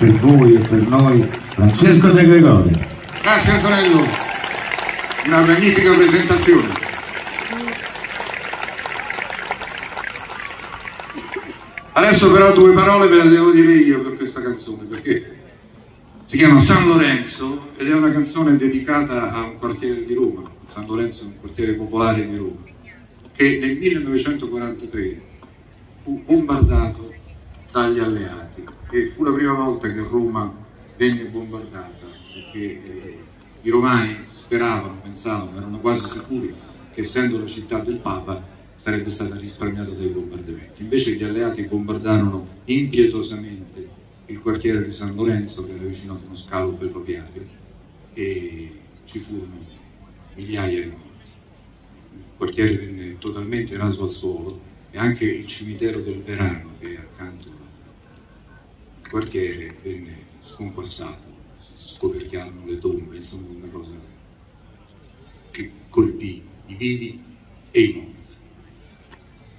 per voi e per noi Francesco De Gregorio. Grazie Antonello, una magnifica presentazione. Adesso però due parole ve le devo dire io per questa canzone, perché si chiama San Lorenzo ed è una canzone dedicata a un quartiere di Roma. San Lorenzo è un quartiere popolare di Roma, che nel 1943 fu bombardato dagli alleati e fu la prima volta che Roma venne bombardata perché eh, i romani speravano, pensavano, erano quasi sicuri che essendo la città del Papa sarebbe stata risparmiata dai bombardamenti. Invece gli alleati bombardarono impietosamente il quartiere di San Lorenzo, che era vicino ad uno scalo ferroviario, e ci furono migliaia di morti. Il quartiere venne totalmente raso al suolo e anche il cimitero del Verano, che è accanto quartiere, venne sconquassato, scoperchiarono le tombe, insomma una cosa che colpì i vivi e i morti.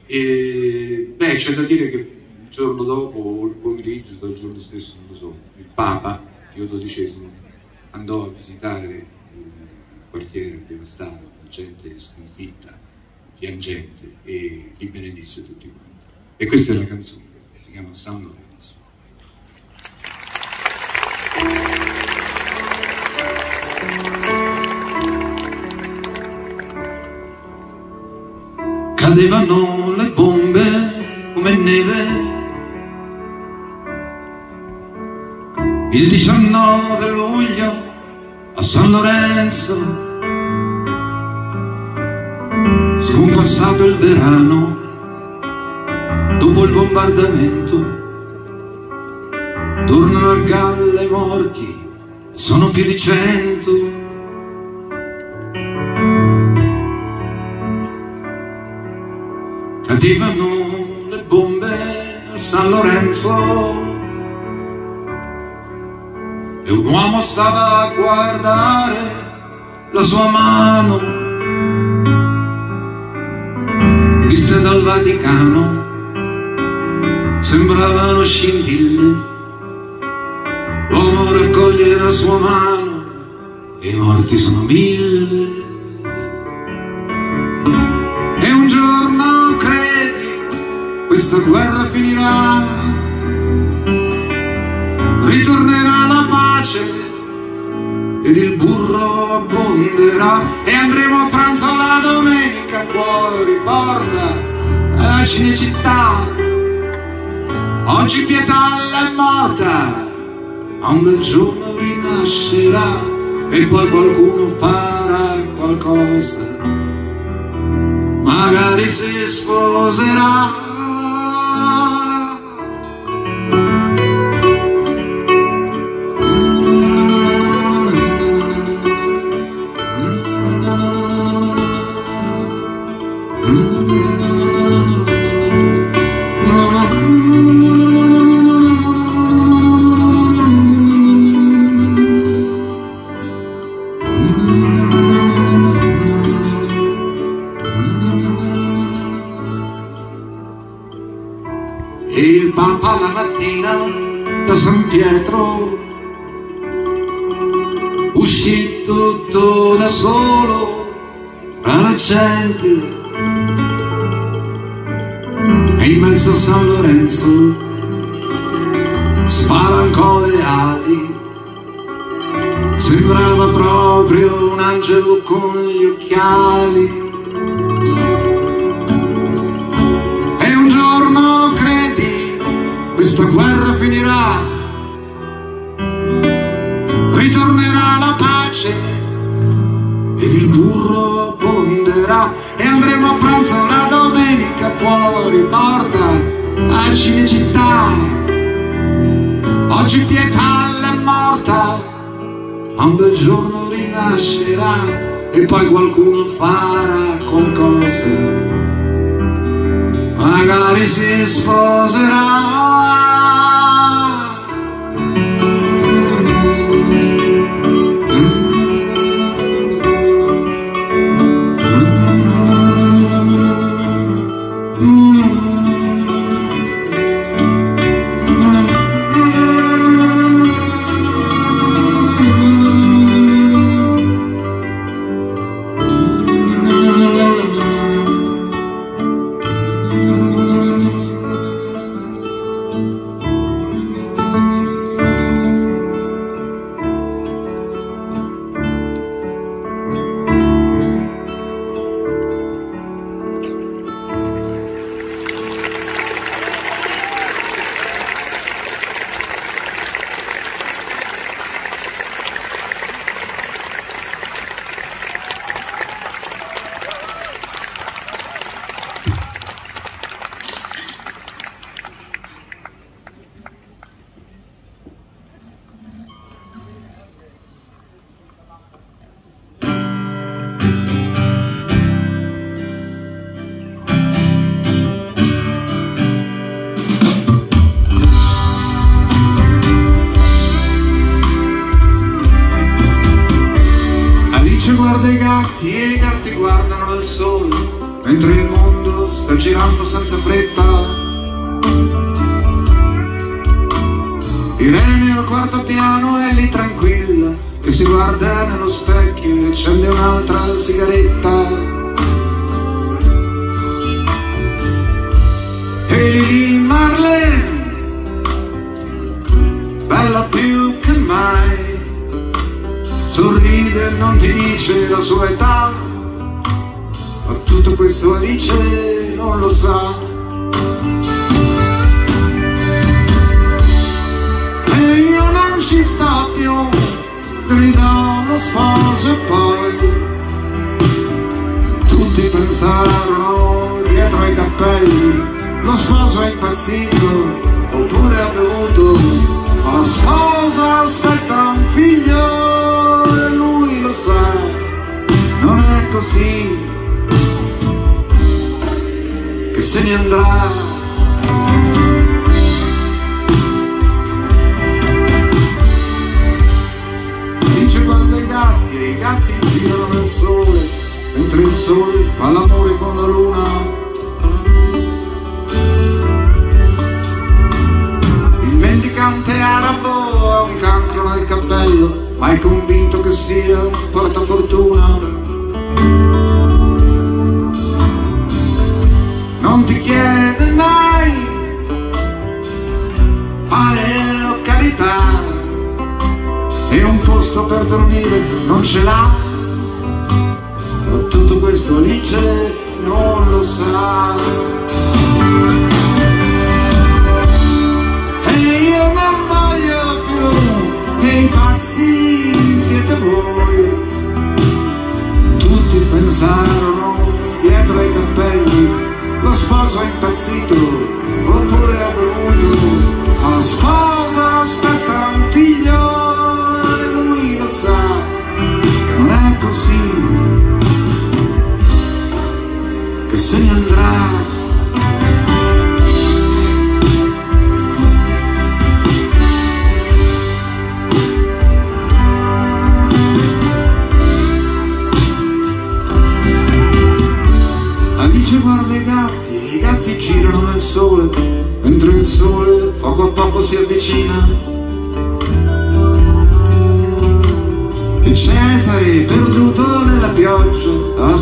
E, beh, c'è da dire che il giorno dopo, o il pomeriggio del giorno stesso, non lo so, il Papa Pio XII andò a visitare il quartiere devastato, la gente sconfitta, piangente, e li benedisse tutti quanti. E questa è la canzone, si chiama San Lorenzo. Cadevano le bombe come neve. Il 19 luglio a San Lorenzo, sconquassato il verano, dopo il bombardamento, tornano galle morti, sono più di cento. cadevano le bombe a San Lorenzo. E un uomo stava a guardare la sua mano viste dal Vaticano. Sembravano scintille sua mano i morti sono mille. E un giorno credi questa guerra finirà. Ritornerà la pace ed il burro abbonderà. E andremo a pranzo la domenica fuori porta alla Cinecittà. Oggi pietà è morta ma un bel giorno rinascerà e poi qualcuno farà qualcosa magari si sposerà.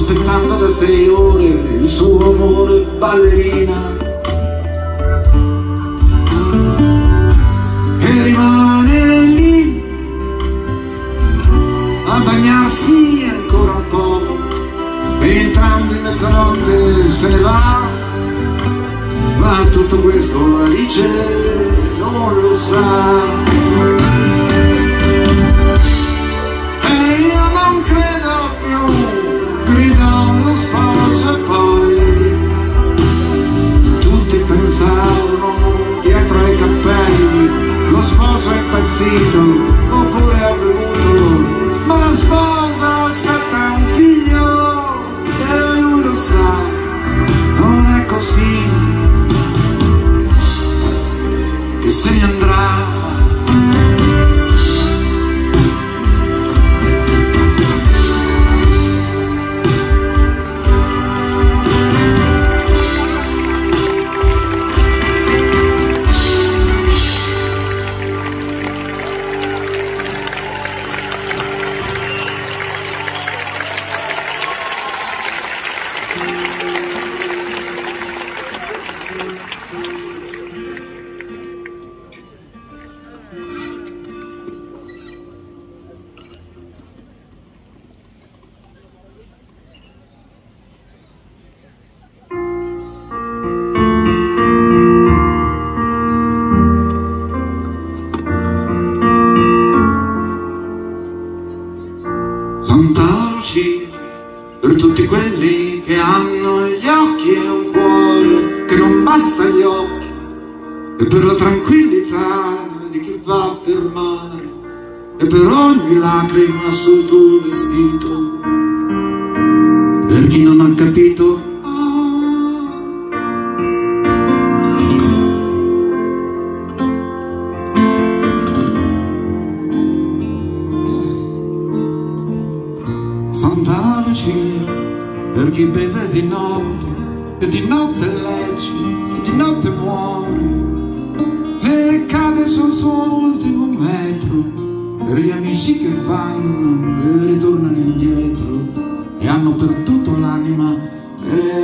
Pioggia sta aspettando da sei ore il suo amore ballerina hanno perduto l'anima e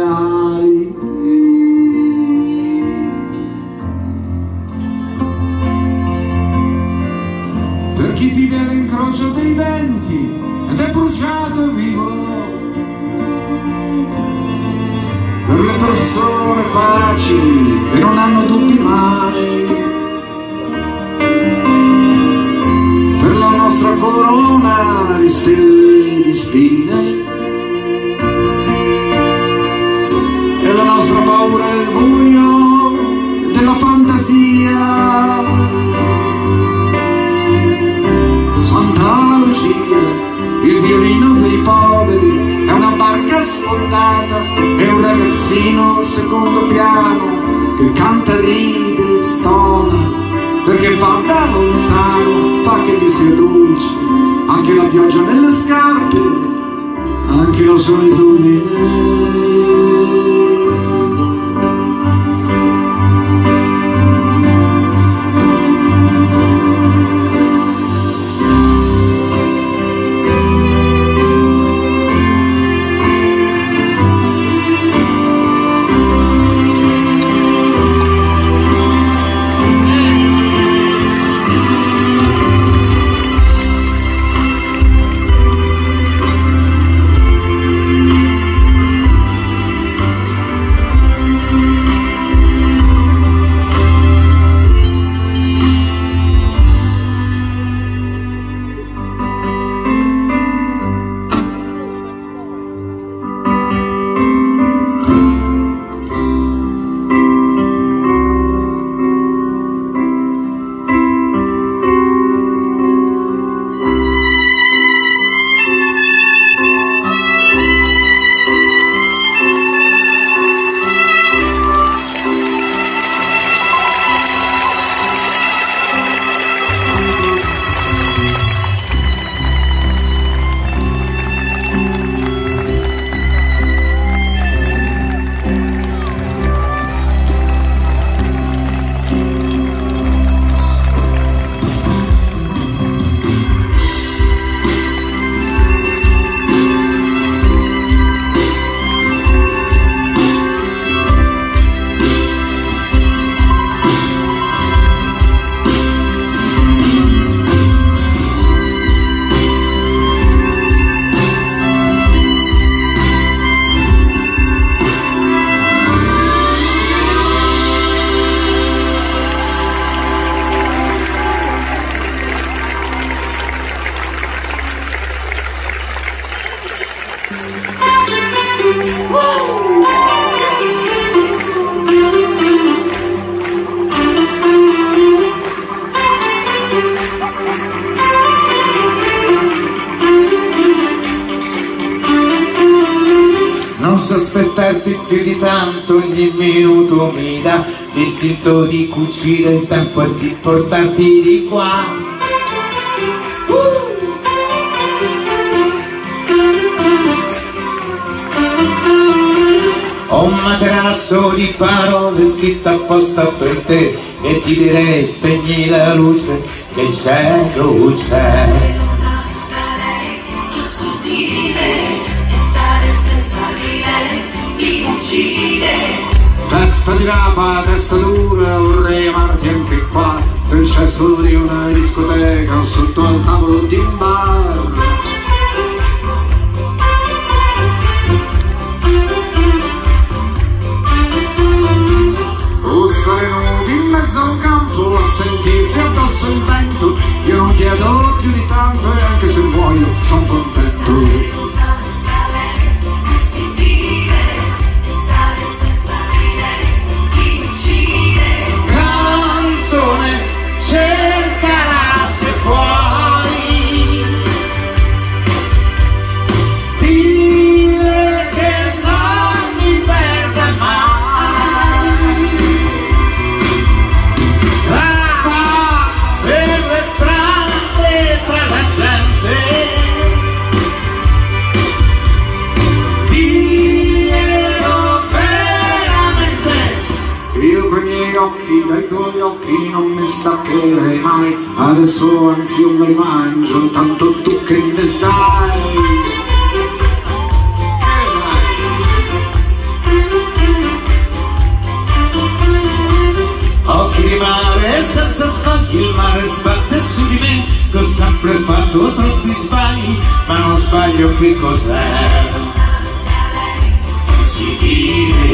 anche la solitudine. L'istinto di cucire il tempo e di portarti di qua. Ho un materasso di parole scritte apposta per te e ti direi spegni la luce che il cielo c'è. Testa di rapa, testa dura, vorrei amarti anche qua Nel cesso di una discoteca o sotto al tavolo di un bar. O stare nudi in mezzo a un campo a sentirsi addosso il vento. Io non chiedo più di tanto e anche se muoio son contento mancherai mai adesso anzi io me li mangio tanto tu che ne sai. Occhi di mare senza sbagli il mare sbatte su di me che ho sempre fatto troppi sbagli ma non sbaglio qui cos'è. Non si vive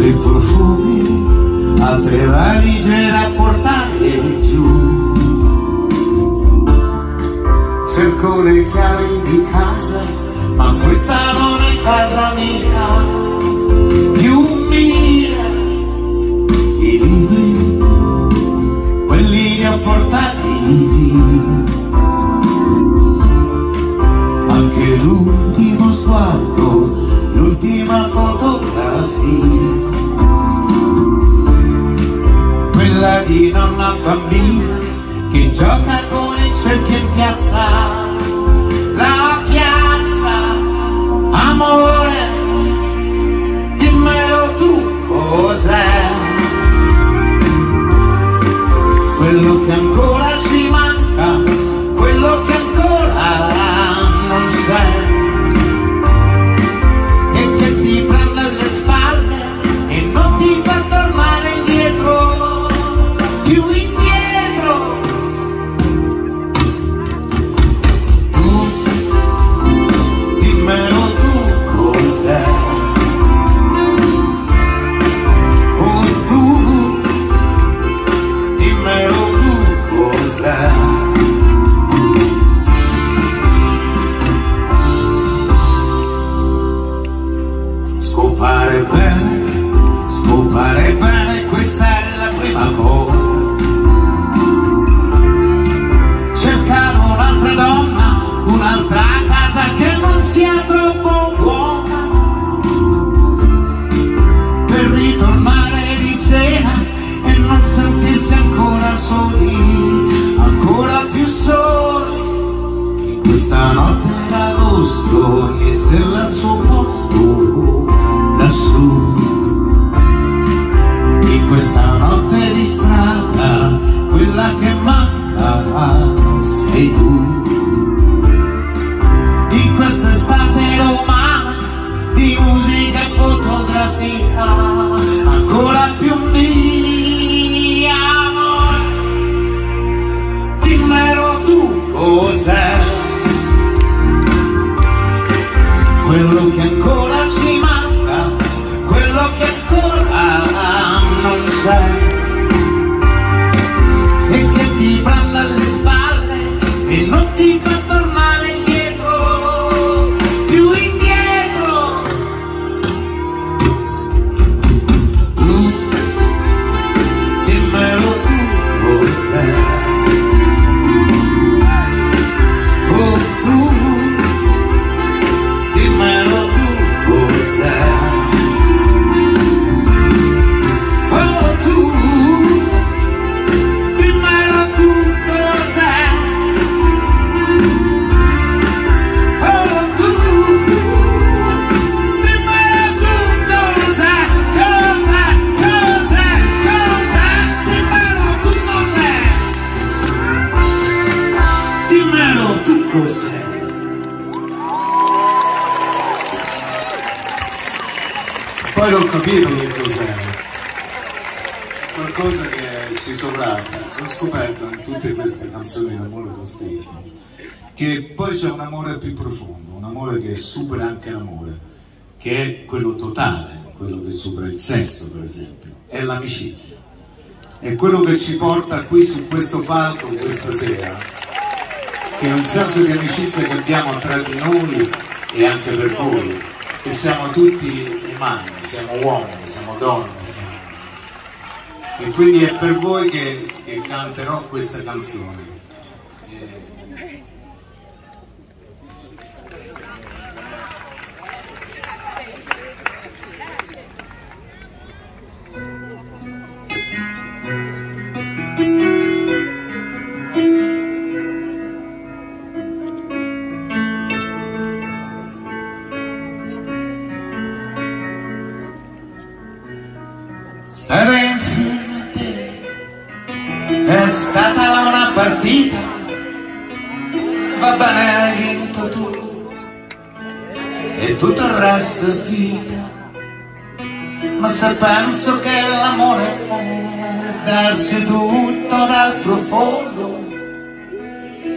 altri profumi, altre valigie da portare giù. Cerco le chiavi di casa, ma questa non è casa mia, più mia. I libri, quelli li ho portati via. Anche l'ultimo sguardo, l'ultima fotografia. quella di nonna bambina che gioca con il cerchio in piazza. La piazza amore dimmelo tu cos'è? Quello che ancora sogni stella al supera il sesso per esempio, è l'amicizia. È quello che ci porta qui su questo palco questa sera, che è un senso di amicizia che abbiamo tra di noi e anche per voi, che siamo tutti umani, siamo uomini, siamo donne, siamo... e quindi è per voi che, che canterò questa canzone. Penso che l'amore è darsi tutto dal profondo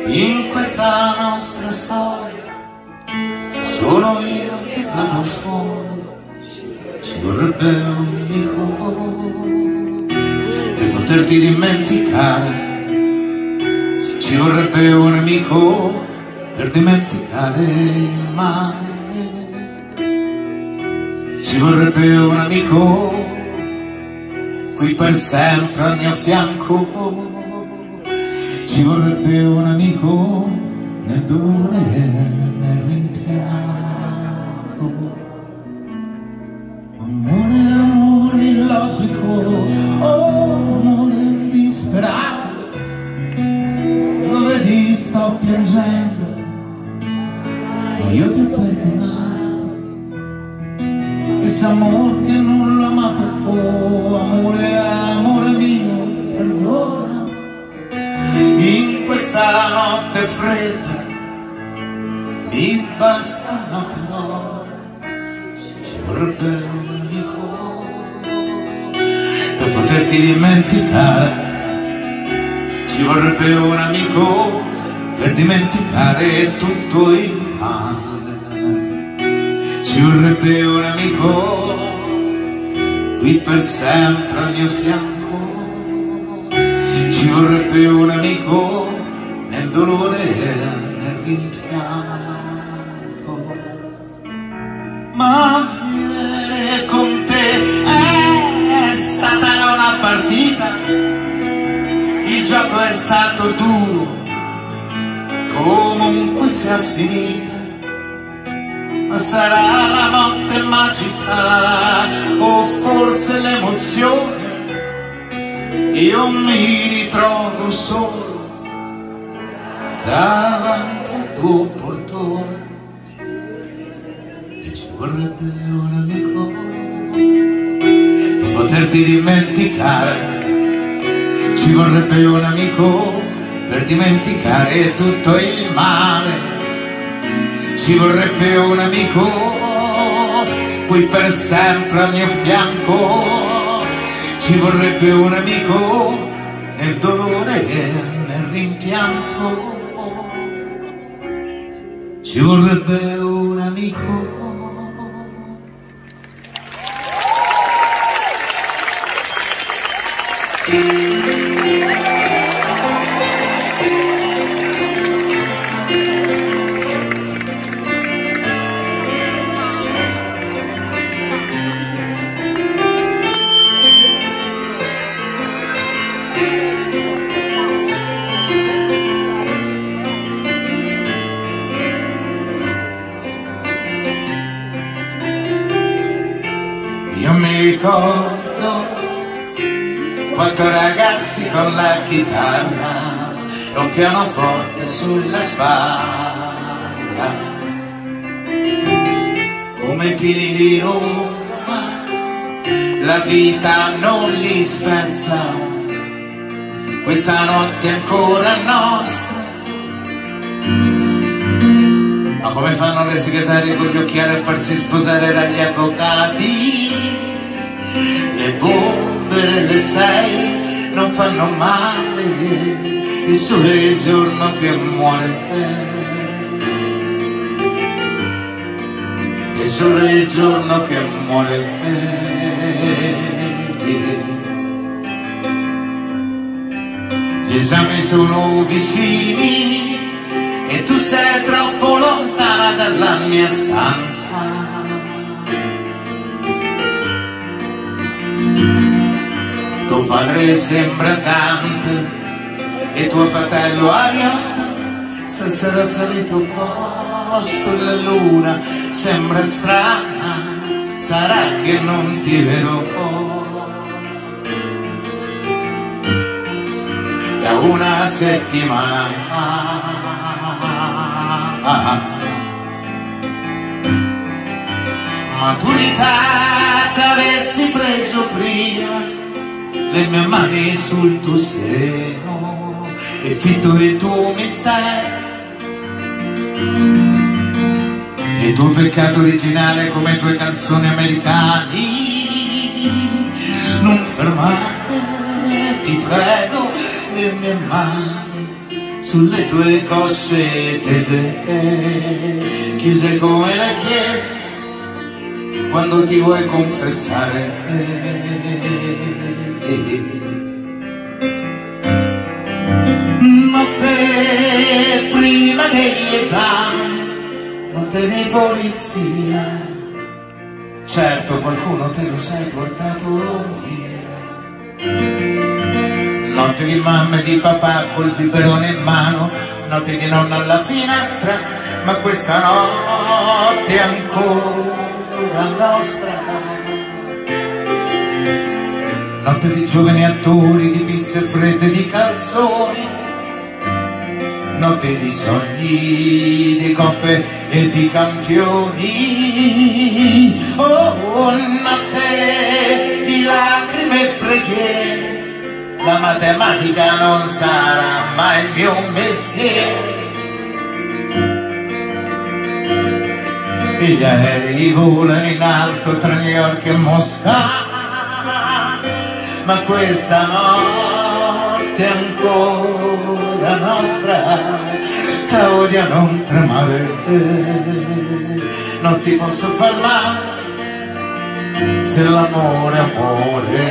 in questa nostra storia, sono io che vado a fondo ci vorrebbe un amico per poterti dimenticare. Ci vorrebbe un amico per dimenticare il male ci vorrebbe un amico qui per sempre al mio fianco. Ci vorrebbe un amico nel dolore e nel rimpianto. Amore, amore illogico, oh amore disperato, lo vedi sto piangendo, ma io ti ho perdonato, amore che non l'ho amato, oh amore, amore mio, perdona, in questa notte fredda mi basta una parola ci vorrebbe un amico per poterti dimenticare. Ci vorrebbe un amico per dimenticare tutto il ci vorrebbe un amico qui per sempre al mio fianco. Ci vorrebbe un amico nel dolore e nel rimpianto ma vivere con te è stata una partita, il gioco è stato duro, comunque sia finita, sarà la notte magica o forse l'emozione, io mi ritrovo solo davanti al tuo portone. Vorrebbe un amico per poterti dimenticare. Ci vorrebbe un amico per dimenticare tutto il male ci vorrebbe un amico qui per sempre al mio fianco. Ci vorrebbe un amico nel dolore e nel rimpianto. Ci vorrebbe un amico pianoforte sulla spalla. Come chili di Roma, la vita non li spezza, questa notte ancora nostra. Ma come fanno le segretarie con gli occhiali a farsi sposare dagli avvocati? Le bombe delle sei non fanno male, il sole il giorno che muore. Sole è il giorno che muore. Gli esami sono vicini e tu sei troppo lontana dalla mia stanza. Tuo padre sembra Dante e tuo fratello Ariosto stasera salito posto la luna. Sembra strana, sarà che non ti vedrò. Da una settimana. Maturità t'avessi preso prima le mie mani sul tuo seno e fitto il tuo mistero il tuo peccato originale come tuoi canzoni americani. Non fermare ti prego le mie mani sulle tue cosce tese. Chiuse come la chiesa quando ti vuoi confessare notte prima degli esami notte di polizia. Certo qualcuno te lo sei portato via. Notte di mamma e di papà col biberone in mano. Notte di nonna alla finestra ma questa notte è ancora nostra. Notte di giovani attori di pizze fredde di calzoni notte di sogni di coppe e di campioni. Oh notte di lacrime e preghiere. La matematica non sarà mai il mio mestiere. E gli aerei volano in alto tra New York e Mosca, ma questa notte è ancora nostra. Claudia non tremare, non ti posso parlare se l'amore amore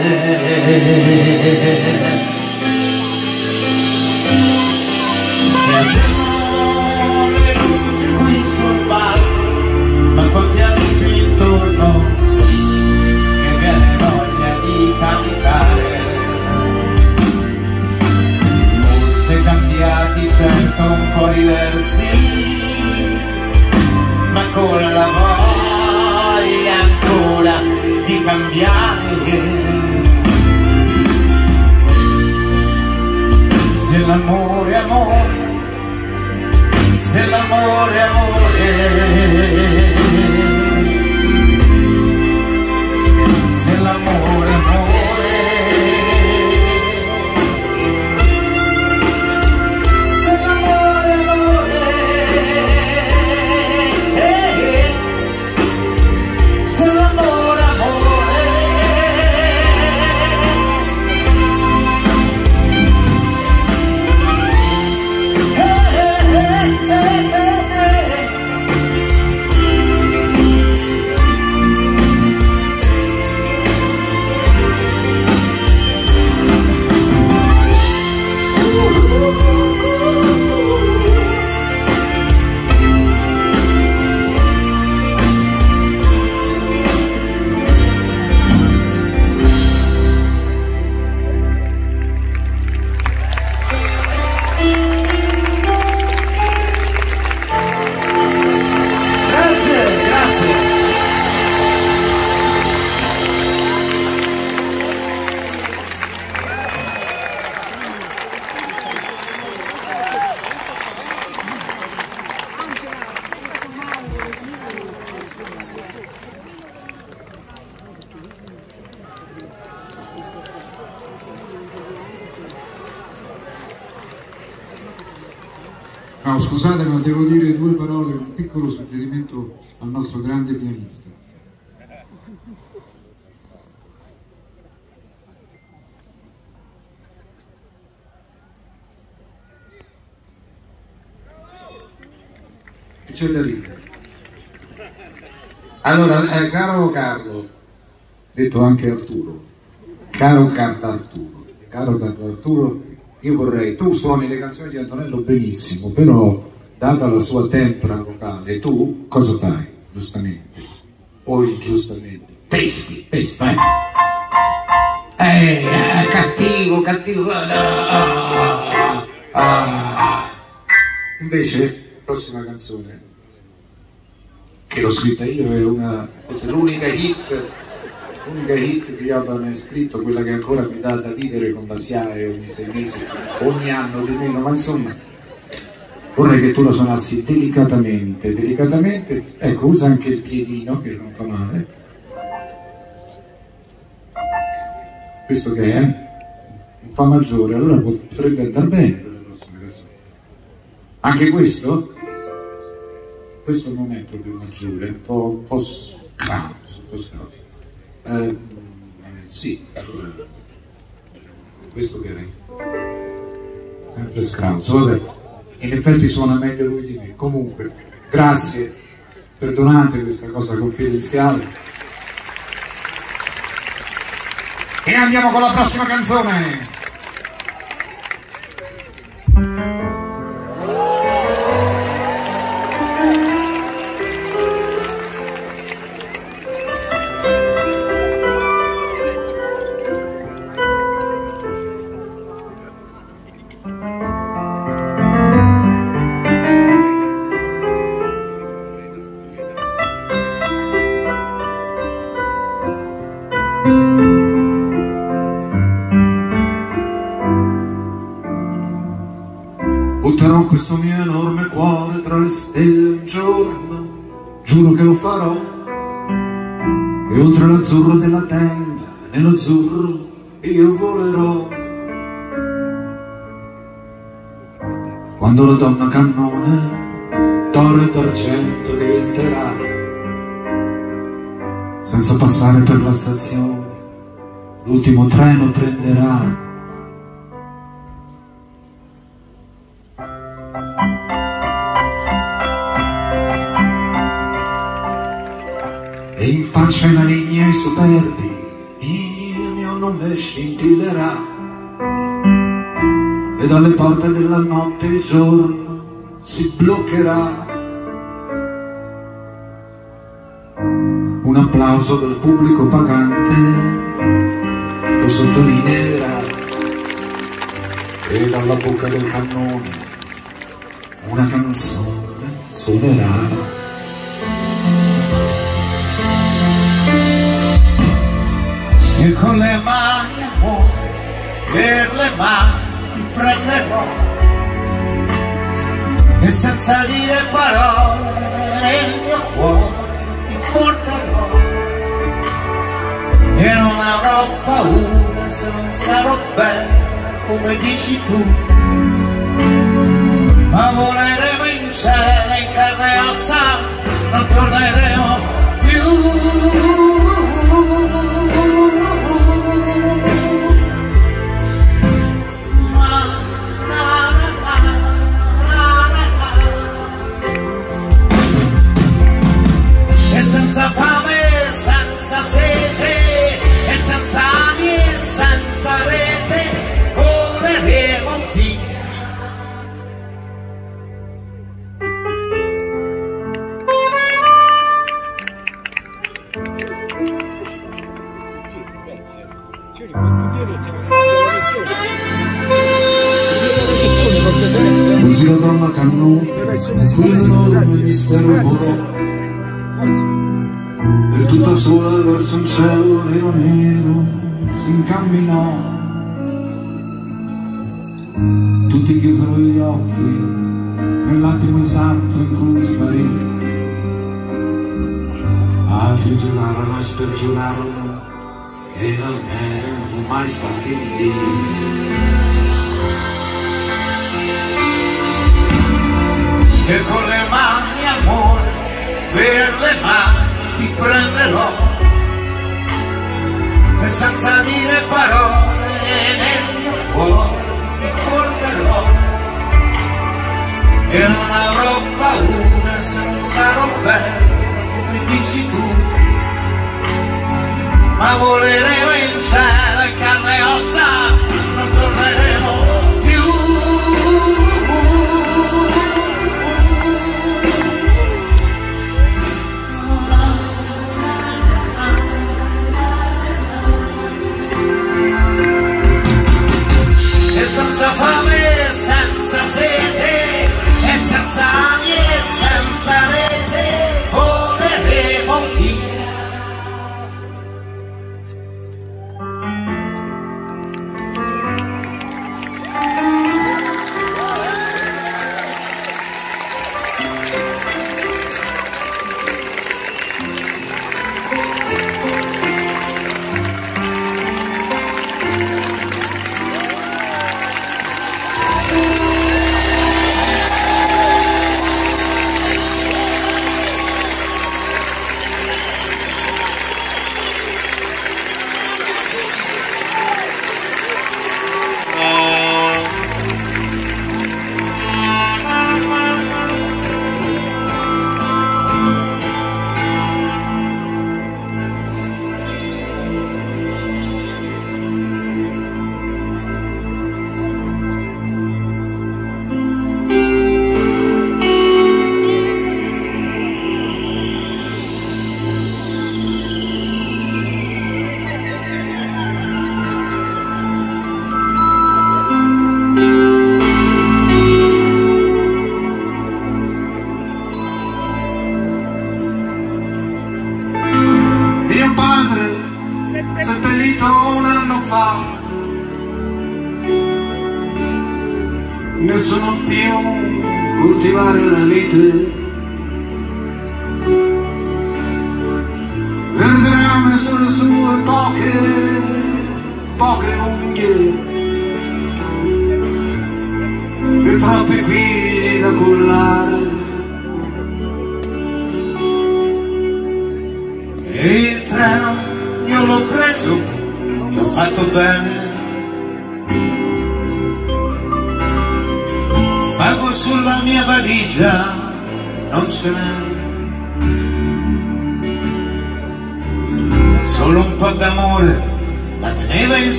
c'è da ridere? Allora, eh, caro Carlo, detto anche Arturo, caro Carlo Arturo, caro Carlo Arturo, io vorrei, tu suoni le canzoni di Antonello benissimo, però data la sua tempra vocale, tu cosa fai? Giustamente, o ingiustamente? Peschi, peschi, fai. Eh, eh, cattivo, cattivo. Ah, ah. Invece, prossima canzone, che l'ho scritta io, è una, l'unica hit l'unica hit che io abbia mai scritto, quella che ancora mi dà da vivere con la SIAE ogni sei mesi, ogni anno di meno, ma insomma vorrei che tu lo suonassi delicatamente, delicatamente, ecco usa anche il piedino che non fa male, questo che è? Un fa maggiore, allora potrebbe andare bene per le prossime canzoni. Anche questo? Questo è proprio maggiore, un po', un po scrauso, un po' scrauso. Eh, sì, questo che è sempre scrauso, vabbè, in effetti suona meglio lui di me. Comunque, grazie, perdonate questa cosa confidenziale. E andiamo con la prossima canzone. Questo mio enorme cuore tra le stelle un giorno, giuro che lo farò. E oltre l'azzurro della tenda, nell'azzurro io volerò. Quando la donna cannone, d'oro e d'argento diventerà, senza passare per la stazione, l'ultimo treno prenderà. La legna ai superbi il mio nome scintillerà e dalle porte della notte il giorno si bloccherà. Un applauso del pubblico pagante lo sottolineerà e dalla bocca del cannone una canzone suonerà E con le mani, amore, per le mani ti prenderò. E senza dire parole nel mio cuore ti porterò. E non avrò paura se non sarò bella come dici tu. Ma voleremo in cielo in carne e ossa Non torneremo più mistero Grazie. volò, Grazie. e tutta sola verso un cielo nero si incamminò. Tutti chiusero gli occhi nell'attimo esatto in cui sparì. Altri giurarono e spergiurarono che non erano mai stati lì. che con le mani amore per le mani ti prenderò. E senza dire parole nel mio cuore ti porterò. E non avrò paura senza rompere come dici tu. Ma voleremo in cielo e carne e ossa non torneremo più. time.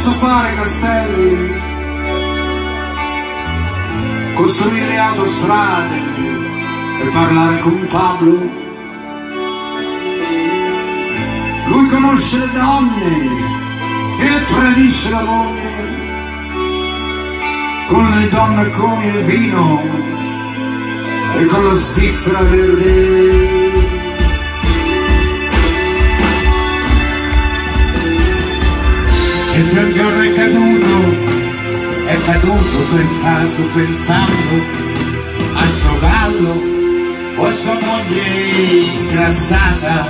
posso fare castelli, costruire autostrade e parlare con Pablo. Lui conosce le donne e tradisce l'amore con le donne come il vino e con la Svizzera verde. E se un giorno è caduto, è caduto quel caso pensando al suo gallo o a sua moglie ingrassata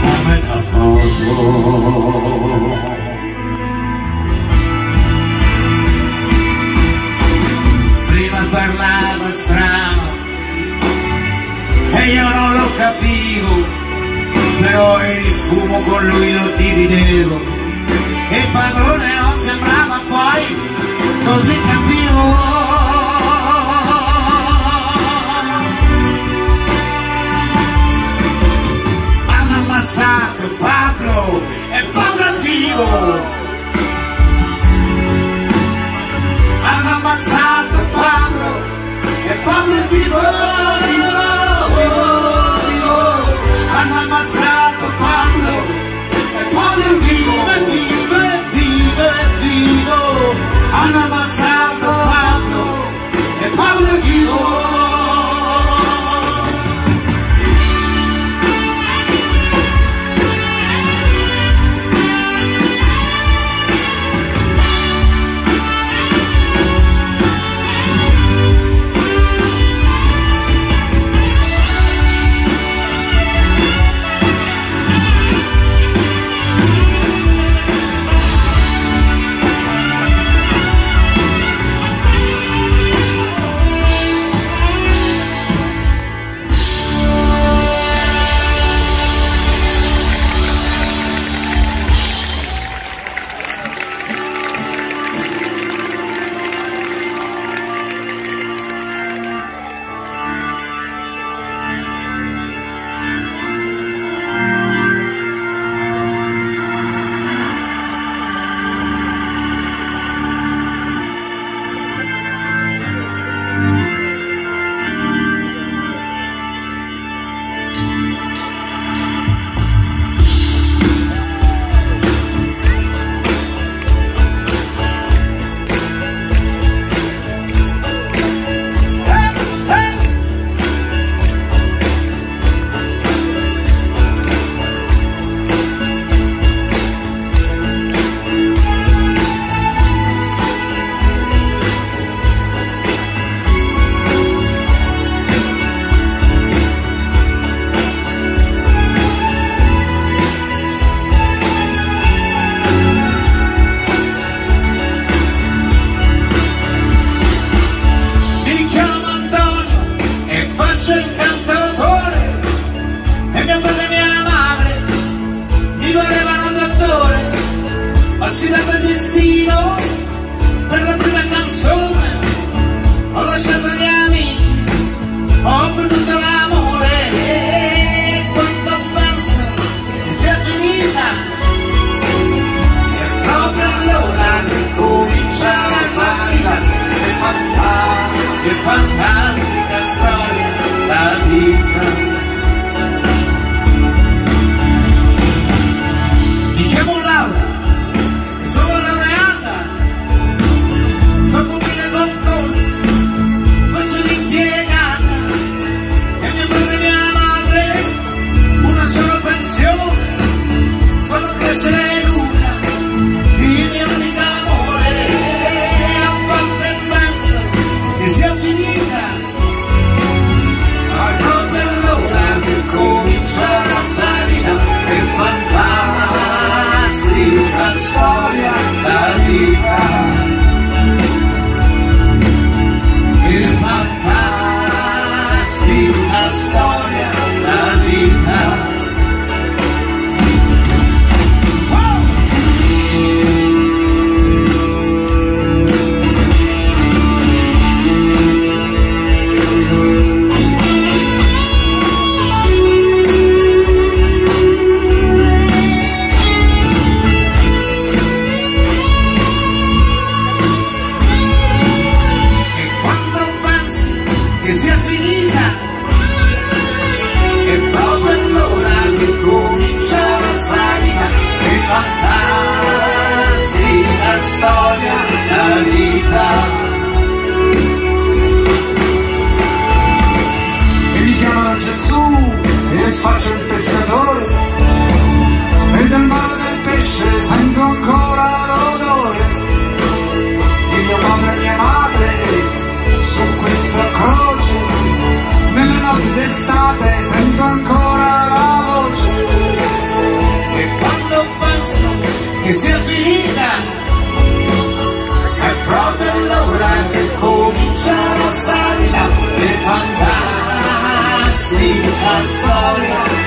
come una foto. Prima parlava strano e io non lo capivo però il fumo con lui lo dividevo e il padrone non sembrava poi così cattivo. Hanno ammazzato Pablo e Pablo è vivo. Hanno ammazzato Pablo e Pablo vivo, Hanno ammazzato Pablo e Pablo è vivo, vivo, è vivo. Hanno ammazzato Pablo e Pablo è vivo.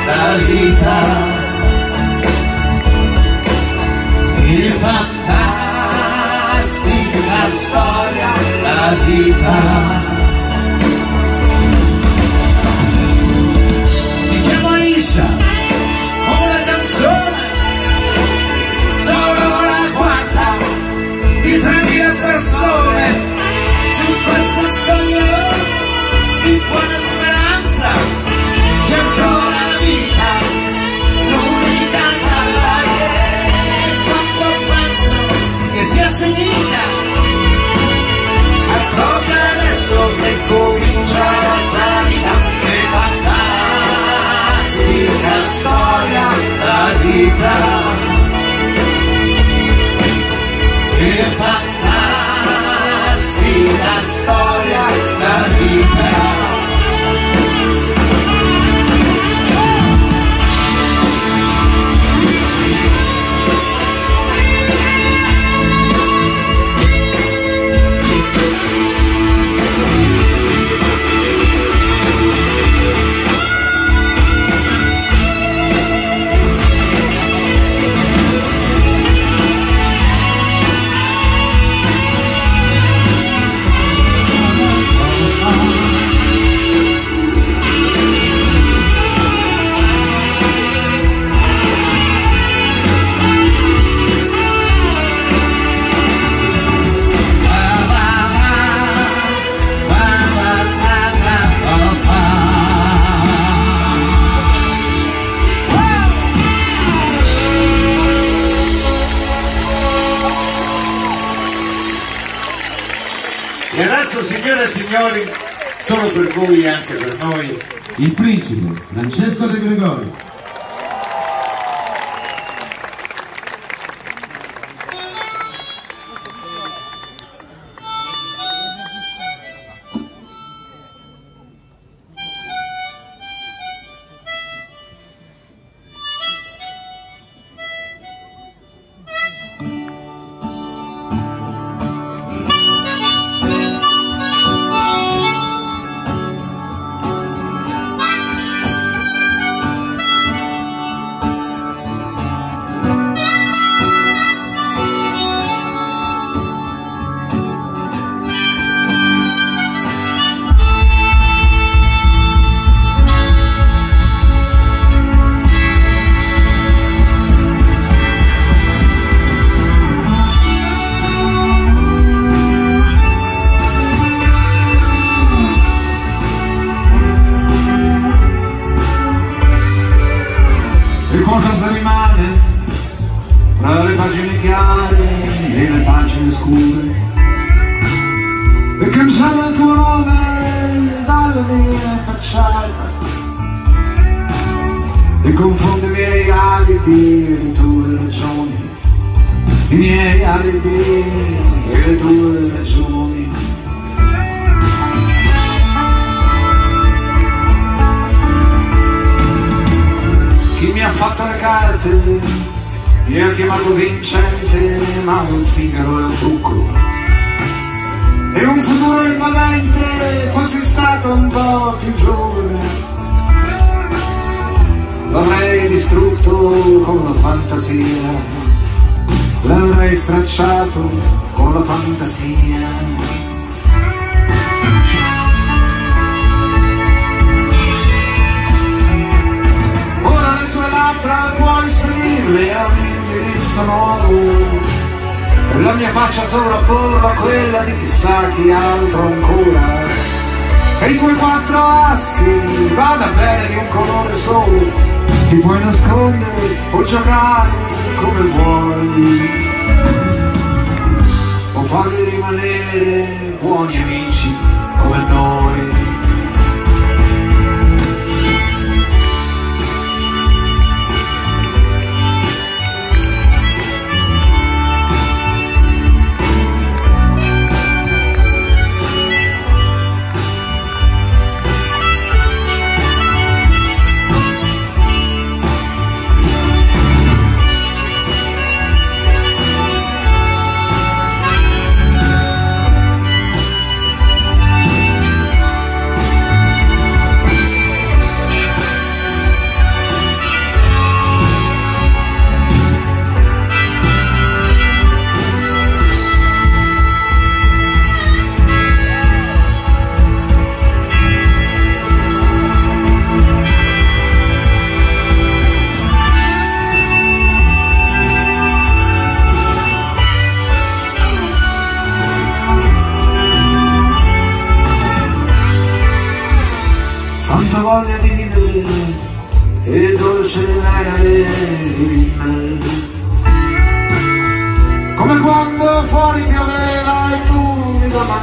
la vita. Il fantastica la storia la guarda vita persone su questo scoglio down. If I signori, solo per voi e anche per noi il principe Francesco De Gregori.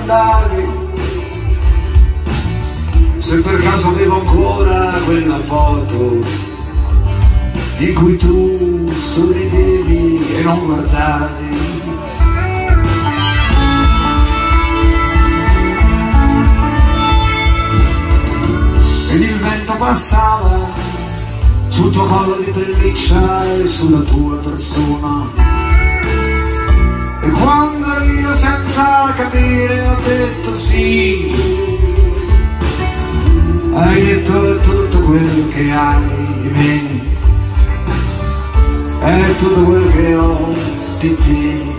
Domandavi se per caso avevo ancora quella foto in cui tu sorridevi e non guardavi. Ed il vento passava sul tuo collo di pelliccia e sulla tua persona. E quando io senza capire ho detto sì. Hai detto tutto quello che hai di me. È tutto quello che ho di te.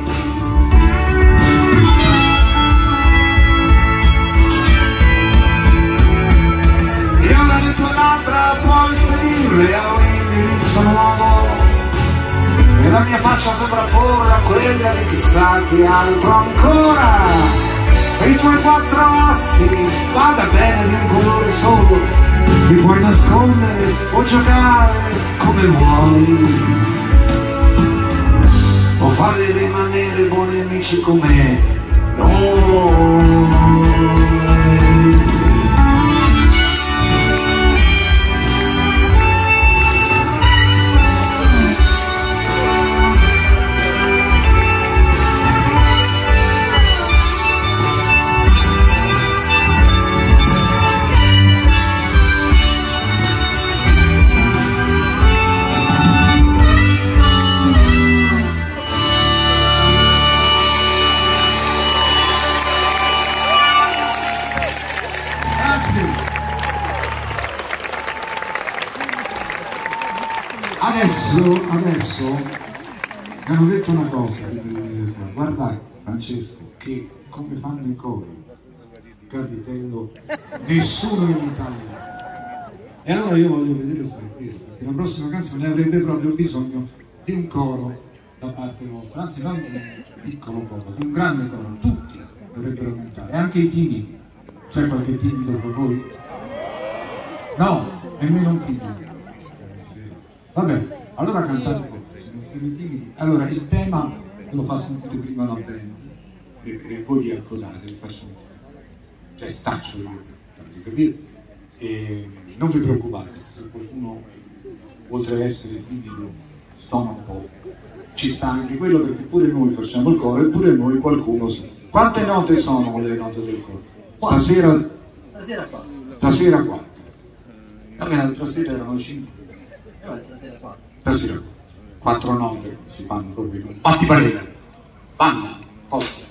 Ora le tue labbra puoi spedirle a un indirizzo nuovo e la mia faccia a quella di chissà che altro ancora. E i tuoi quattro assi vada bene di un colore solo li puoi nascondere o giocare come vuoi. O farli rimanere buoni amici come noi i cori, Capitello, nessuno in Italia. E allora io voglio vedere se è vero, perché la prossima canzone avrebbe proprio bisogno di un coro da parte vostra, anzi non di un piccolo coro, di un grande coro, tutti dovrebbero cantare, anche i timidi. C'è qualche timido con voi? No, nemmeno un timido. Vabbè, allora cantate voi, siamo stati timidi. Allora, il tema lo fa sentire prima la band e, e voi vi accodate, vi faccio cioè staccio io, capire. E non vi preoccupate, se qualcuno oltre ad essere timido stona un po', ci sta anche quello perché pure noi facciamo il coro e pure noi qualcuno sa. Quante note sono le note del coro? Stasera, Stasera qua. stasera 4. Vabbè, l'altra sera erano 5. Eh, stasera qua. Stasera quattro note si fanno proprio in un battibalena. Banda, forza.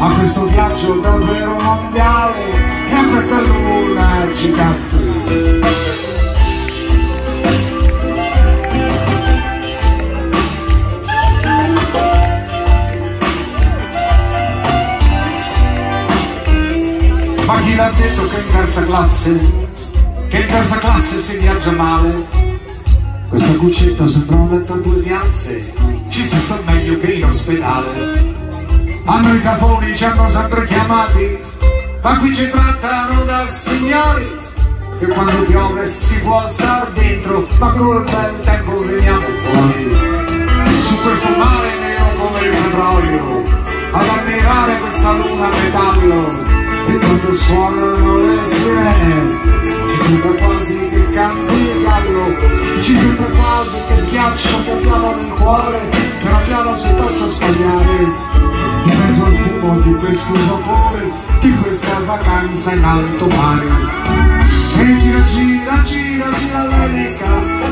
A questo viaggio davvero mondiale e a questa luna gigante. Ma chi l'ha detto che in terza classe, che in terza classe si viaggia male? Questa cucetta sembra un letto a due piazze, ci si sta meglio che in ospedale. A noi cafoni ci hanno sempre chiamati, ma qui ci trattano da signori. E quando piove si può star dentro, ma col bel tempo veniamo fuori. Su questo mare nero come il petrolio, ad ammirare questa luna metallo. E quando suonano le sirene, ci sembra quasi che canti il gallo, ci sembra quasi che il ghiaccio che abbiamo nel cuore, piano piano si possa spagliare mezzo al fumo di questo vapore, di questa vacanza in alto mare. E gira, gira, gira, gira l'elica,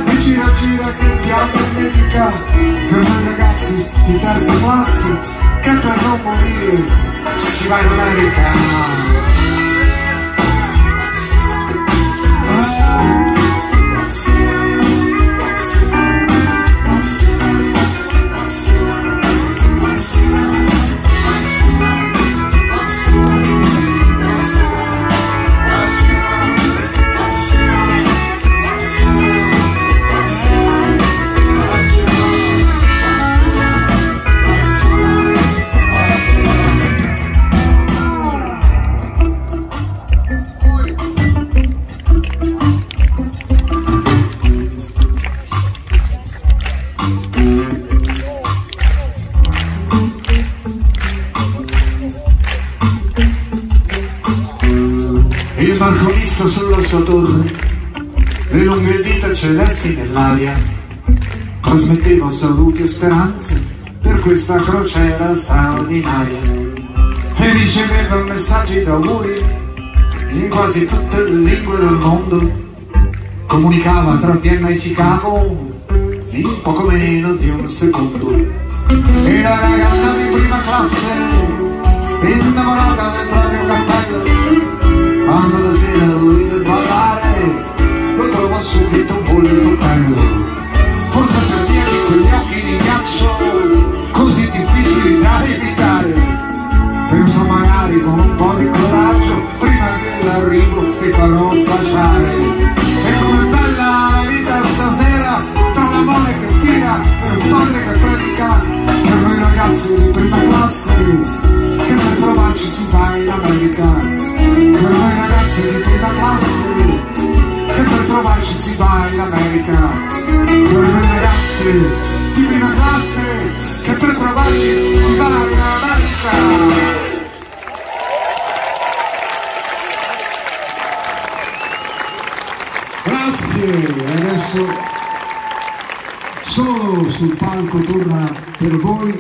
e gira, gira che il piano medica, per noi ragazzi di terza classe, che per non morire si va in America. Celesti nell'aria, trasmetteva saluti e speranze per questa crociera straordinaria. E riceveva messaggi d'auguri in quasi tutte le lingue del mondo, comunicava tra Vienna e Chicago in poco meno di un secondo. E la ragazza di prima classe, innamorata del proprio cappello, quando la sera lui del ballare lo trova subito molto bello forse palco torna per voi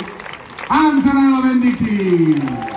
Antonella Venditti.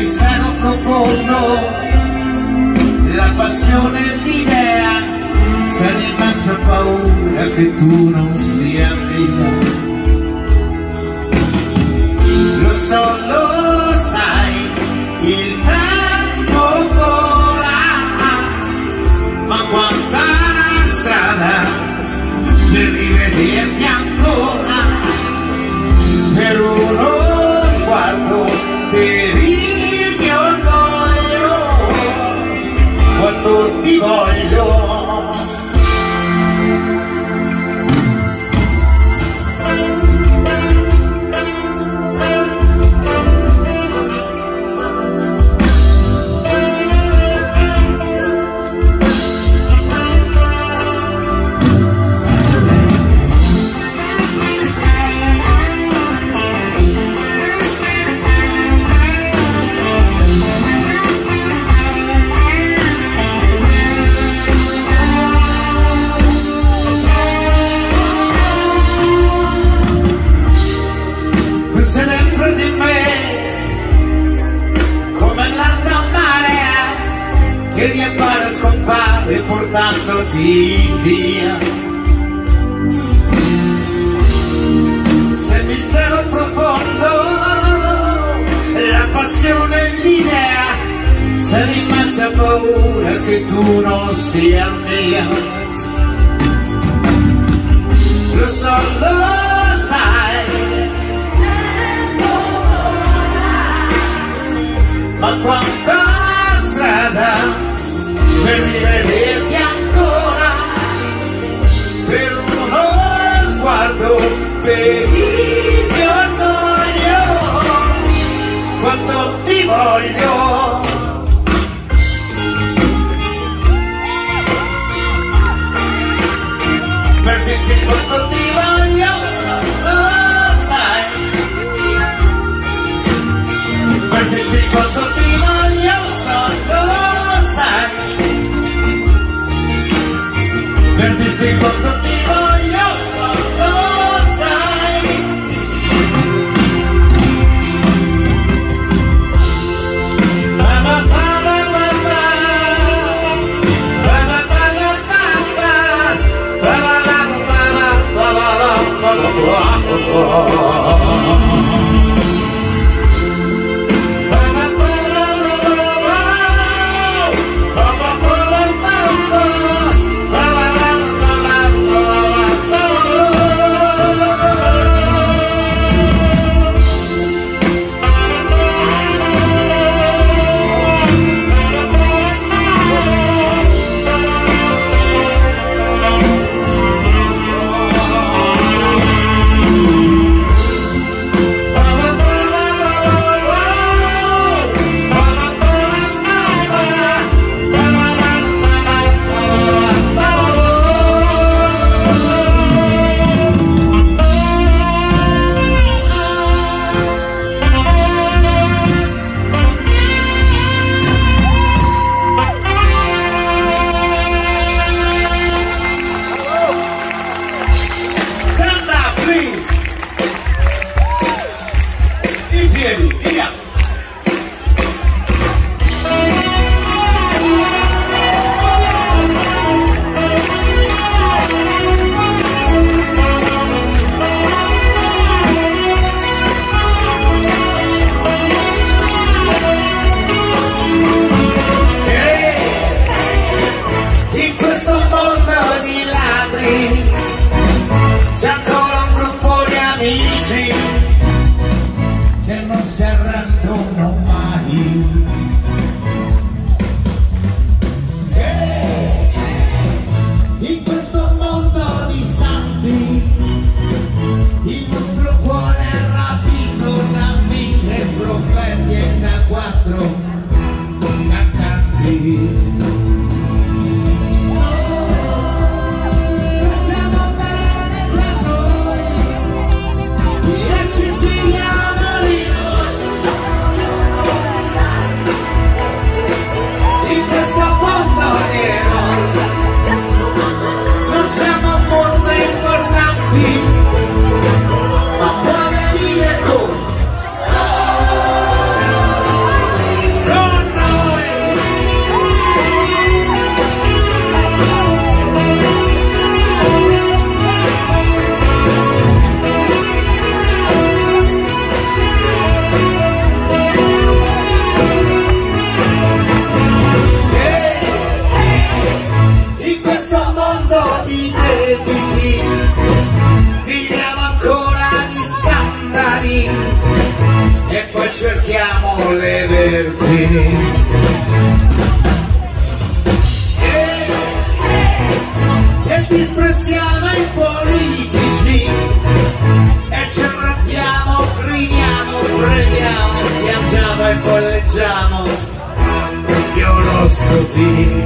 cristiano profondo. La passione e l'idea se ne mangia paura che tu non sei portandoti via. Sei mistero profondo la passione e l'idea. Sei a paura che tu non sia mia. Lo so, lo sai. Ma quanta strada per rivederti cielo per il mio orgoglio quanto ti voglio per dirti quanto ti voglio lo sai. Per dirti quanto oh, oh, oh. be.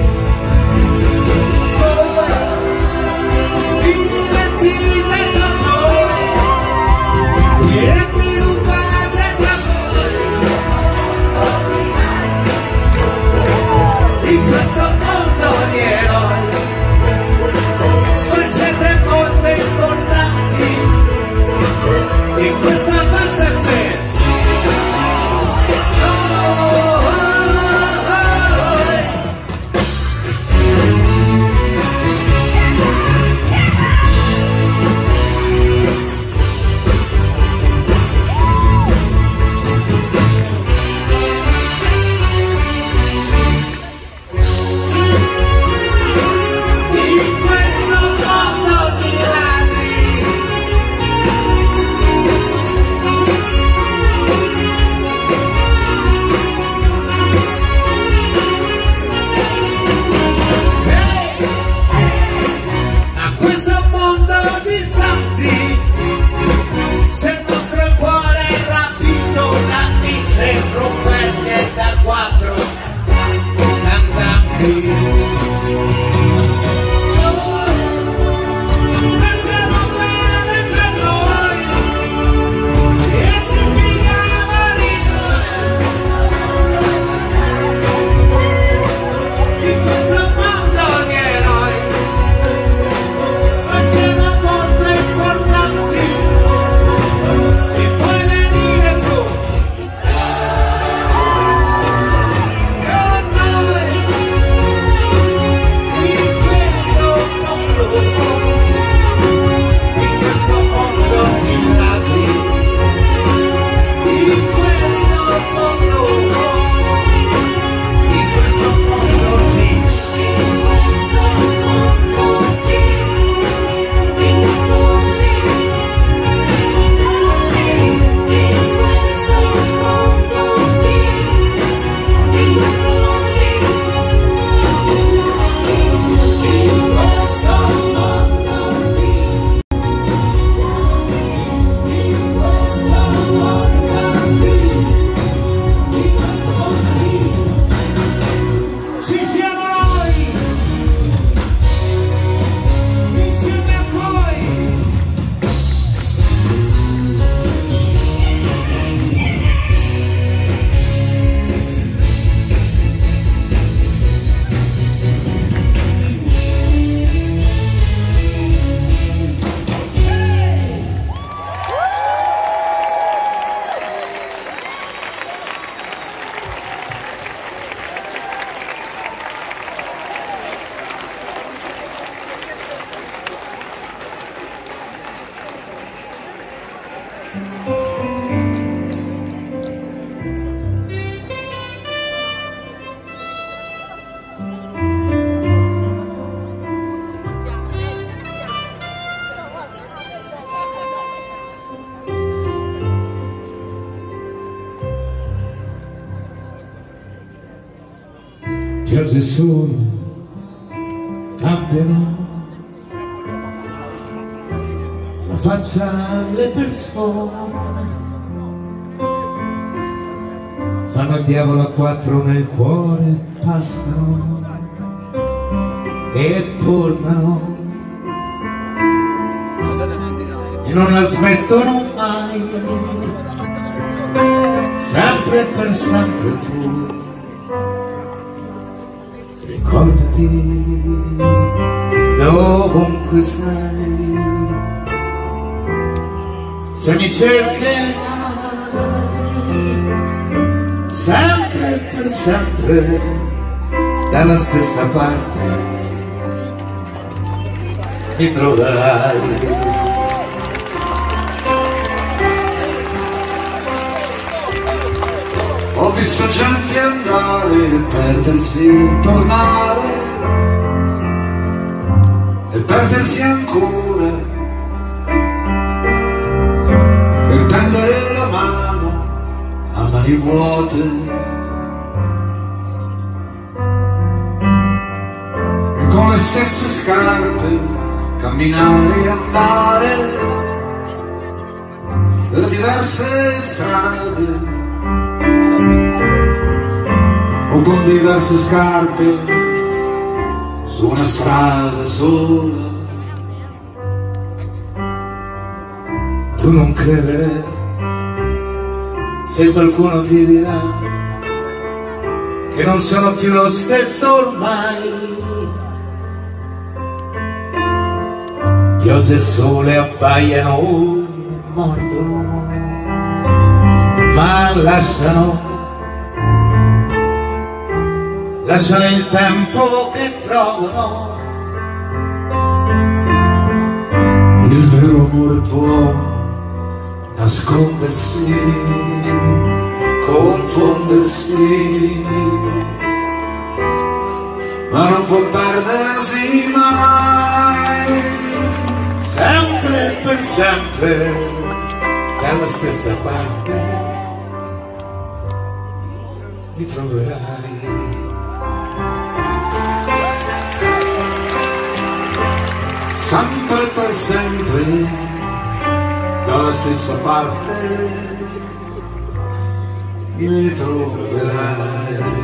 faccia alle persone. Fanno il diavolo a quattro nel cuore passano e tornano. Non la smettono mai. Sempre per sempre tu. Ricordati dovunque sei se mi cerchi sempre e per sempre dalla stessa parte mi troverai. Ho visto gente andare perdersi tornare e perdersi ancora. mani vuote e con le stesse scarpe camminare e andare per diverse strade. O con diverse scarpe su una strada sola. Tu non crederai se qualcuno ti dirà che non sono più lo stesso ormai. Pioggia e sole abbaiano morto, ma lasciano, lasciano il tempo che trovano. Il vero amore può nascondersi, confondersi, ma non può perdersi mai. sempre per sempre dalla stessa parte mi troverai. Sempre per sempre dalla stessa parte mi troverai grazie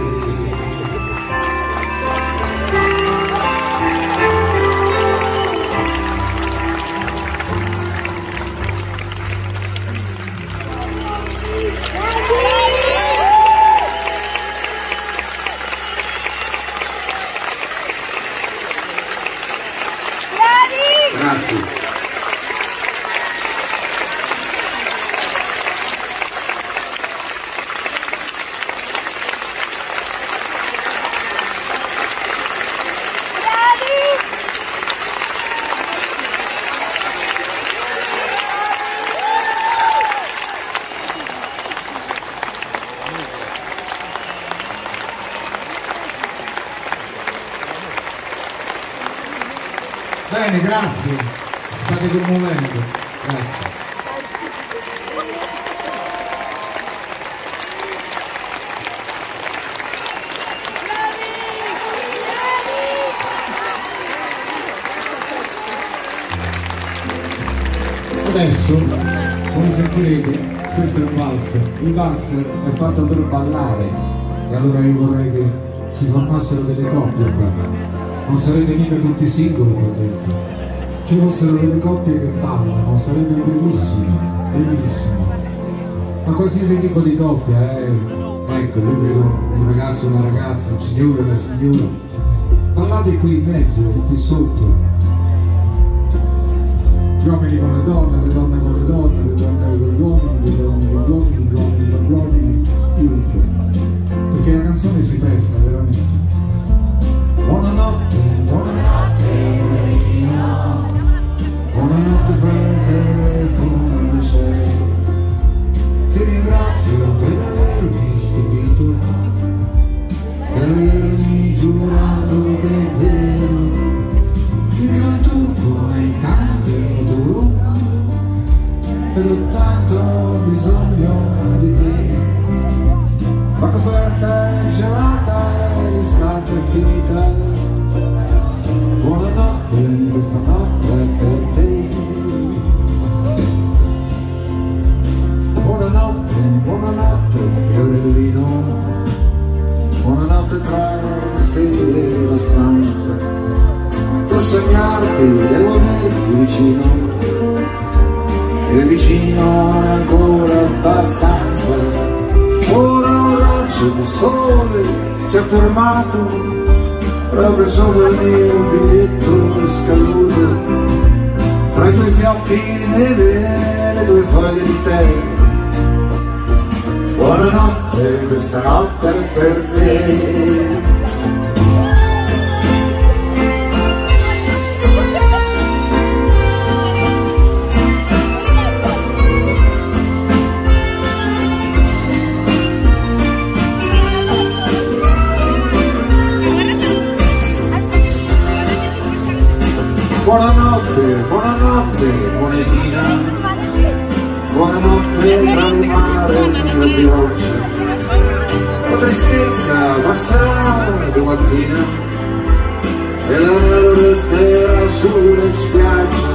valzer è fatto per ballare e allora io vorrei che si formassero delle coppie qua. Non sarete mica tutti singoli qua dentro. Ci fossero delle coppie che ballano, sarebbe bellissimo, bellissimo. Ma qualsiasi tipo di coppia, eh. Ecco, io vedo un ragazzo una ragazza, un signore una signora. Ballate qui in mezzo, qui sotto. Gli uomini con le donne, le donne con le donne con gli uomini, le donne con gli uomini, gli uomini con gli uomini, chiunque. Perché la canzone si presta ho tanto bisogno di te. La coperta è gelata l'estate è finita. Buonanotte, questa notte è per te. Buonanotte, buonanotte, fiorellino. Buonanotte tra le stelle la stanza. Per sognarti devo averti vicino. E vicino non è ancora abbastanza. Un raggio di sole si è fermato proprio sopra il mio biglietto scaduto tra i tuoi fiocchi neve e le tue foglie di tè buonanotte questa notte è per te Buonanotte, buonanotte, monetina. Buonanotte il mare la pioggia. La tristezza passerà domattina e la loro stella sulle spiagge,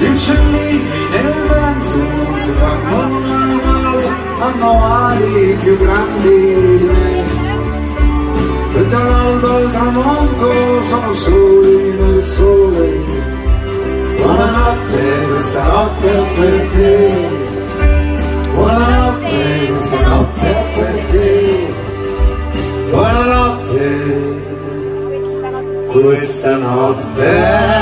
gli uccellini nel vento non si fanno male, hanno ali più grandi di me. E dall'alba al tramonto sono soli nel sole. Buonanotte, questa notte è per te. Buonanotte, questa notte è per te. Buonanotte, questa notte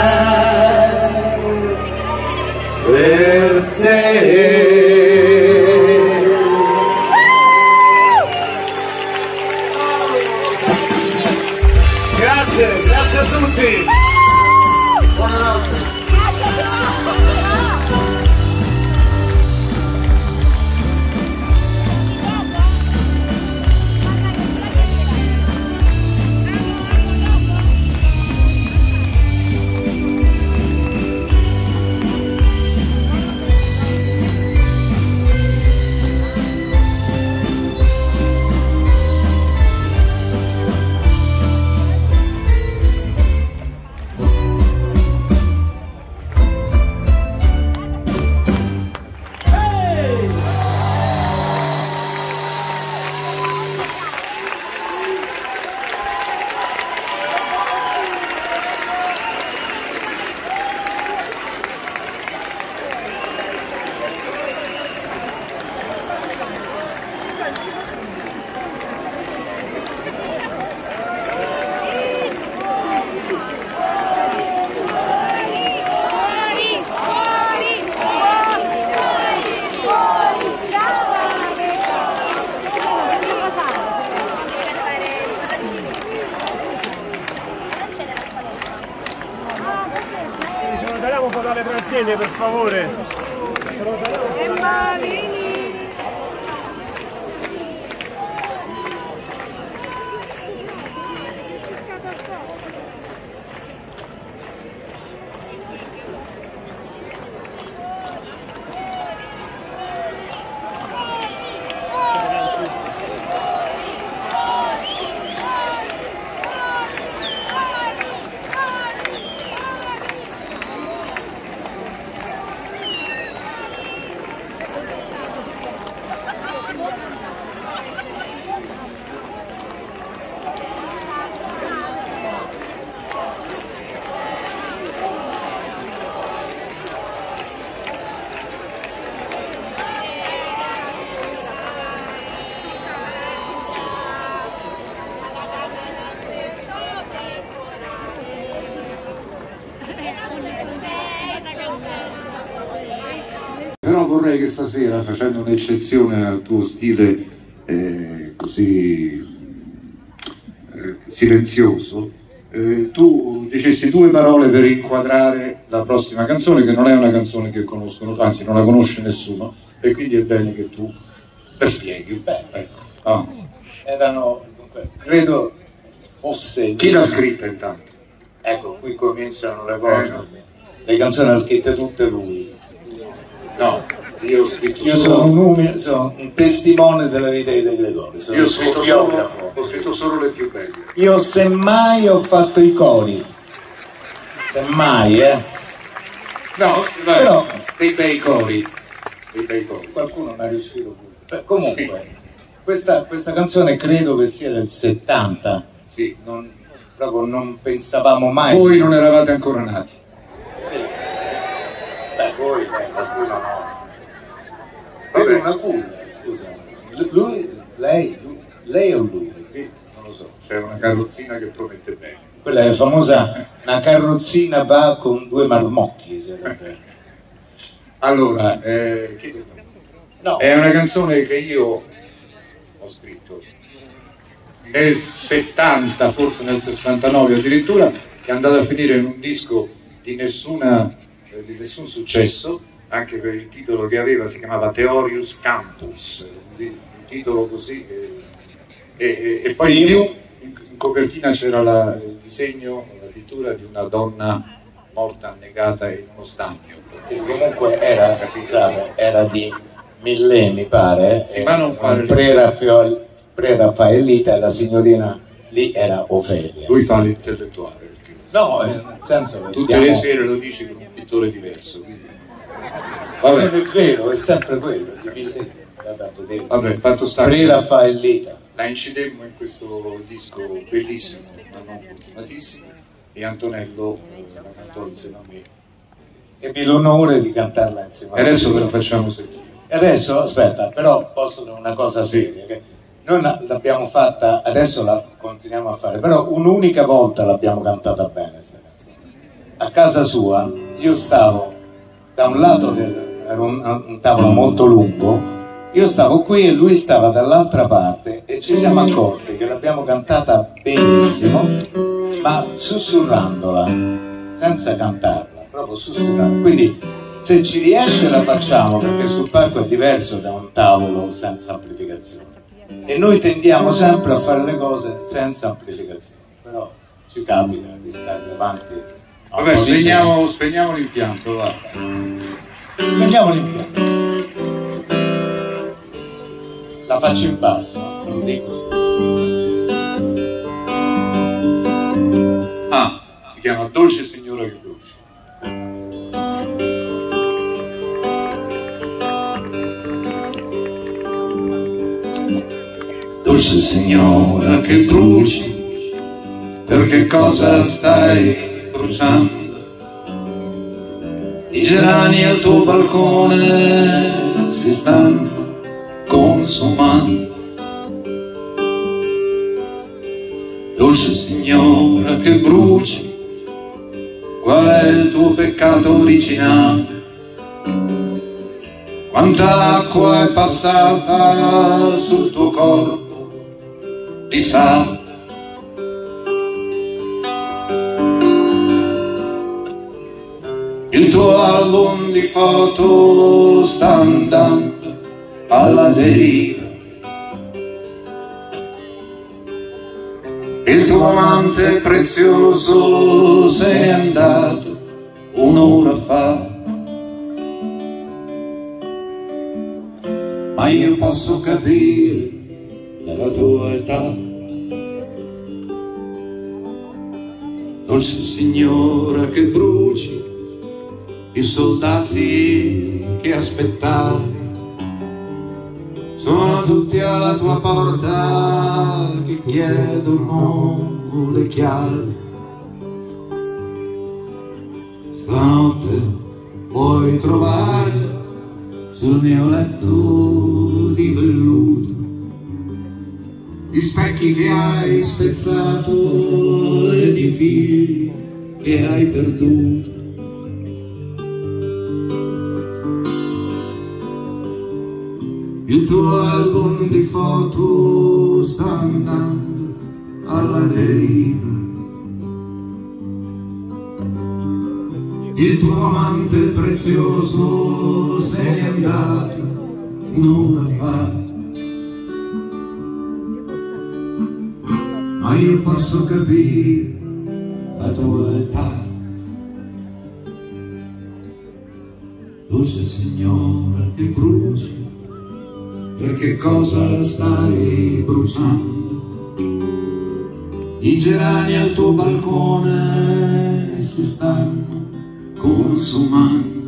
facendo un'eccezione al tuo stile eh, così eh, silenzioso, eh, tu dicessi due parole per inquadrare la prossima canzone, che non è una canzone che conoscono, anzi non la conosce nessuno, e quindi è bene che tu la spieghi. Beh. Ecco, avanti. Erano, dunque, credo, fosse... Chi l'ha scritta intanto? Ecco, qui cominciano le cose. Eh, no. Le canzoni le ha scritte tutte lui. No, io ho scritto Io sono un, sono un testimone della vita di De Gregori, sono Io ho scritto, solo, ho scritto solo le più belle. Io semmai ho fatto i cori. Semmai, eh. No, vai, Però- dei bei cori. Dei bei cori. Qualcuno non è riuscito pure. Beh, comunque, questa, questa canzone credo che sia del 70. Sì. Non, proprio non pensavamo mai. Voi non eravate ancora nati. Sì. Beh, voi, beh. Vabbè. Una culla, scusa. Lui, lei, lui- lei o lui? Sì, non lo so, c'è una carrozzina che promette bene. Quella è famosa, una carrozzina va con due marmocchi, sarebbe. Allora, eh, che- No, è una canzone che io ho scritto nel 70, forse nel 69 addirittura, che è andata a finire in un disco di, nessuna, eh, di nessun successo, anche per il titolo che aveva, si chiamava Theorius Campus, un titolo così. eh, e, e- e poi in più in, in copertina c'era la- il disegno, la pittura di una donna morta annegata in uno stagno. sì, comunque era, scusate, era di Millè, mi pare, Sì, eh, ma non fare un le- pre-Raffael- pre-raffaellita e la signorina lì era Ofelia. Lui fa l'intellettuale. perché- No, eh, nel senso che Tutte abbiamo- le sere lo dici con un pittore diverso. quindi- Non Vabbè, è vero, è sempre quello, di Villeta, andate a vedere. vabbè, fatto sta Pre che Raffaellita. la incidemmo in questo disco bellissimo, ma non fortunatissimo, e Antonello la cantò insieme a me. Ebbi l'onore di cantarla insieme a E adesso ve la facciamo sentire. E adesso, aspetta, però posso dire una cosa seria, che noi la- l'abbiamo fatta, adesso la continuiamo a fare, però un'unica volta l'abbiamo cantata bene questa canzone. A casa sua io stavo da un lato era un, un tavolo molto lungo, io stavo qui e lui stava dall'altra parte e ci siamo accorti che l'abbiamo cantata benissimo, ma sussurrandola, senza cantarla, proprio sussurrando. Quindi se ci riesce la facciamo perché sul palco è diverso da un tavolo senza amplificazione. E noi tendiamo sempre a fare le cose senza amplificazione, però ci capita di stare davanti Vabbè, spegniamo, spegniamo l'impianto, va. Spegniamo l'impianto. La faccio in basso, lo dico. Ah, si chiama Dolce Signora che bruci. Dolce signora che bruci, per che cosa stai bruciando? I gerani al tuo balcone si stanno consumando. Dolce signora che bruci, qual è il tuo peccato originale? Quanta acqua è passata sul tuo corpo di sale? Tuo album di foto sta andando alla deriva. Il tuo amante prezioso se n'è andato un'ora fa. Ma io posso capire nella tua età. Dolce signora che bruci i soldati che aspettavi sono tutti alla tua porta che chiedono le chiavi. Stanotte puoi trovare sul mio letto di velluto gli specchi che hai spezzato ed i figli che hai perduto. Tuo album di foto sta andando alla deriva. Il tuo amante prezioso se n'è andato un'ora fa. Ma io posso capire che cosa stai bruciando? I gerani al tuo balcone si stanno consumando.